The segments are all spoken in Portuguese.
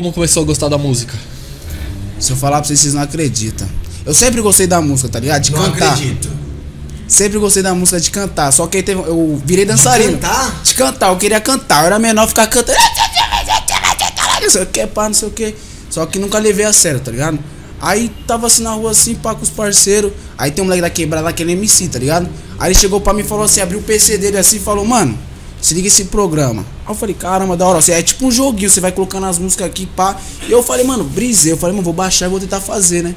Como começou a gostar da música? Se eu falar pra vocês, vocês não acreditam. Eu sempre gostei da música, tá ligado? De Não cantar. acredito. Sempre gostei da música de cantar. Só que aí teve, eu virei dançarino. cantar? De cantar, eu queria cantar. Eu era menor, ficar cantando. Não sei o que, pá, não sei o que. Só que nunca levei a sério, tá ligado? Aí tava assim na rua, assim, pá, com os parceiros. Aí tem um moleque da quebrada lá que ele é MC, tá ligado? Aí ele chegou pra mim e falou assim: abriu o PC dele assim e falou, mano, se liga esse programa. Aí eu falei, caramba, da hora. Assim, é tipo um joguinho, você vai colocando as músicas aqui, pá. E eu falei, mano, brisei. Eu falei, mano, vou baixar e vou tentar fazer, né?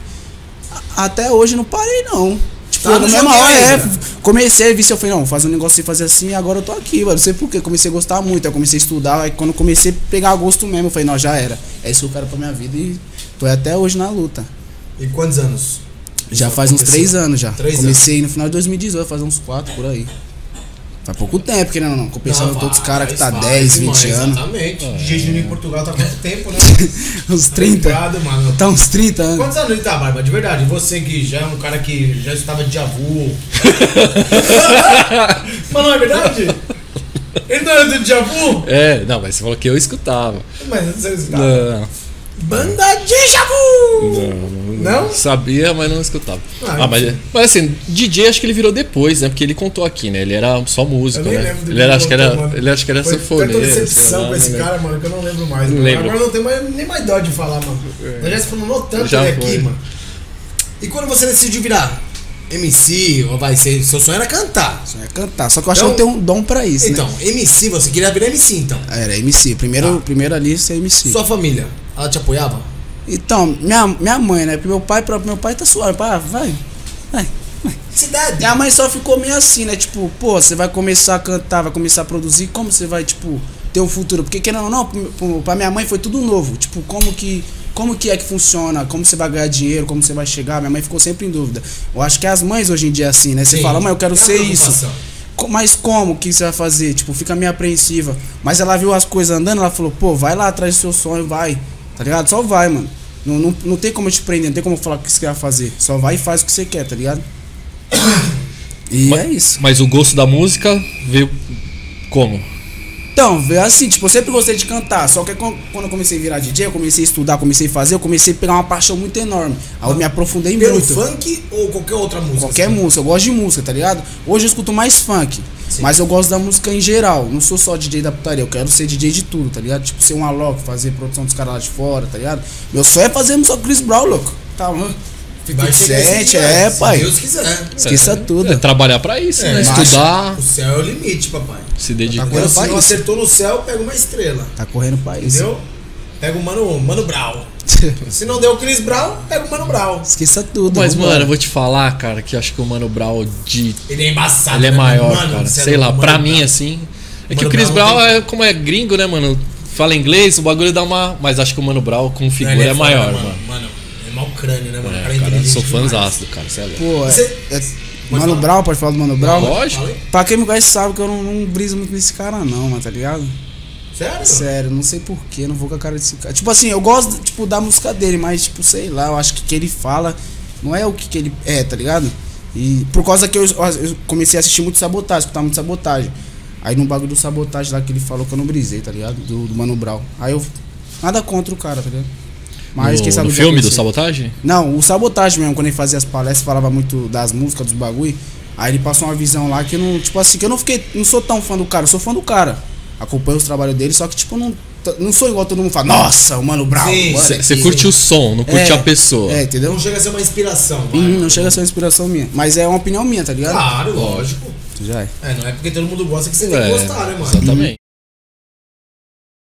A- Até hoje não parei, não. Tipo, Tá na mesma hora, é. ainda. Comecei, vi se eu falei, não, fazer um negócio assim, fazer assim, e agora eu tô aqui, mano. Não sei porquê, comecei a gostar muito. Aí comecei a estudar, aí quando eu comecei a pegar gosto mesmo, eu falei, não, já era. É isso que eu quero pra minha vida e tô até hoje na luta. E quantos anos? Já faz uns aconteceu? três anos já. Três comecei no final de 2018, faz uns quatro por aí. Faz pouco tempo, querendo ou não. Compensando Não, todos os caras que tá faz, 10, irmão, 20 anos. Exatamente. DJ Juninho em Portugal tá há quanto tempo, né? Uns 30. Obrigado, mano. Tá uns 30 anos. Quantos anos ele tá, Barba? De verdade, você que já é um cara que já estava de avô. Mas não é verdade? Ele não é do Djavu? É, não, mas você falou que eu escutava. Mas você escutava. Não, Banda Djavu! não, Não? Sabia, mas não escutava. Ah, Ah, mas, mas assim, DJ acho que ele virou depois, né? Porque ele contou aqui, né? Ele era só músico, Eu nem né? lembro do Ele era, acho que era, mano. ele acho que era Foi sanfoneiro. tanta decepção lá, com esse né? cara, mano, que eu não lembro mais. Não lembro. Agora não tem mais, nem mais dó de falar, mano. Nós já se falou tanto Já foi. aqui, mano. E quando você decidiu virar MC, ou vai ser, seu sonho era cantar. Só é cantar. Só que eu acho Então- que eu tenho um dom pra isso, Então, né? MC, você queria virar MC, então. Era MC. Primeiro, Tá. primeiro ali, ser MC. Sua família, ela te apoiava? Então, minha, minha mãe, né? Porque meu pai, próprio meu pai tá suave. Pai, vai, vai. Cidade. Minha mãe só ficou meio assim, né? Tipo, pô, você vai começar a cantar, vai começar a produzir, como você vai, tipo, ter um futuro? Porque querendo ou não, pra minha mãe foi tudo novo. Tipo, como que. Como que é que funciona? Como você vai ganhar dinheiro? Como você vai chegar? Minha mãe ficou sempre em dúvida. Eu acho que as mães hoje em dia é assim, né? Você Sim. fala, mãe, eu quero É ser isso. Mas como que você vai fazer? Tipo, fica meio apreensiva. Mas ela viu as coisas andando, ela falou, pô, vai lá atrás do seu sonho, vai. Tá ligado? Só vai, mano. Não, não, não tem como eu te prender, não tem como eu falar o que você quer fazer. Só vai e faz o que você quer, tá ligado? E Mas- é isso. Mas o gosto da música veio como? Então, veio assim, tipo, eu sempre gostei de cantar. Só que quan- quando eu comecei a virar DJ, eu comecei a estudar, comecei a fazer, eu comecei a pegar uma paixão muito enorme. Aí eu me aprofundei Pelo muito. funk ou qualquer outra música? Qualquer assim? música, eu gosto de música, tá ligado? Hoje eu escuto mais funk. Sim. Mas eu gosto da música em geral. Não sou só DJ da putaria, eu quero ser DJ de tudo, tá ligado? Tipo, ser um alok, fazer produção dos caras lá de fora, tá ligado? Meu sonho é fazer música com Chris Brown, louco. Tá, mano. Vai chegar esse 57, dia, é, se pai. Deus quiser. Esqueça tudo. É, trabalhar pra isso, É, né? Estudar, O céu é o limite, papai. se dedicar. Tá Agora, se pra não acertou no céu, pega uma estrela. Tá correndo pra isso. Entendeu? Pega o Mano, Mano Brown. Se não deu o Chris Brown, pega o Mano Brown. Esqueça tudo. Mas, mano, eu vou te falar, cara, que eu acho que o Mano Brown de. Ele é embaçado. Ele é né, maior, mano? cara. É Sei lá, pra mim, Brown. assim. É que o Chris Brown Brown, tem- é, como é gringo, né, mano? Fala inglês, o bagulho dá uma. Mas acho que o Mano Brown com figura Ele é, foda, maior, mano. mano. É mau crânio, né, mano? É, cara, é cara, eu sou fãzão do cara, você é. Pô, é, Você- é- Mano falar. Brown, pode falar do Mano Brown? Lógico. Pra quem me conhece sabe que eu não, não briso muito nesse cara não, mano, tá ligado? Sério? Sério, não sei porquê, não vou com a cara desse cara. Tipo assim, eu gosto, tipo, da música dele, mas, tipo, sei lá, eu acho que o que ele fala não é o que, que ele é, tá ligado? E por causa que eu, eu comecei a assistir muito sabotagem, escutar muito sabotagem. Aí no bagulho do sabotagem lá que ele falou que eu não brisei, tá ligado? Do, do Mano Brown. Aí eu. Nada contra o cara, tá ligado? Mas no, quem sabe dia filme do. Sabotagem? Não, o sabotagem mesmo, quando ele fazia as palestras, falava muito das músicas, dos bagulho. Aí ele passou uma visão lá que eu não, tipo assim, que eu não fiquei, não sou tão fã do cara, eu sou fã do cara. Acompanho os trabalhos dele, só que tipo, não, não sou igual todo mundo fala, nossa, o Mano Brown. Sim, bora." sim. Você curte o som, não curte a pessoa. É, entendeu? Não chega a ser uma inspiração, vai. Hum, não chega a ser uma inspiração minha. Mas é uma opinião minha, tá ligado? Claro, lógico. Já é. É, não é porque todo mundo gosta que você tem que É, gostar, né, mano? Exatamente.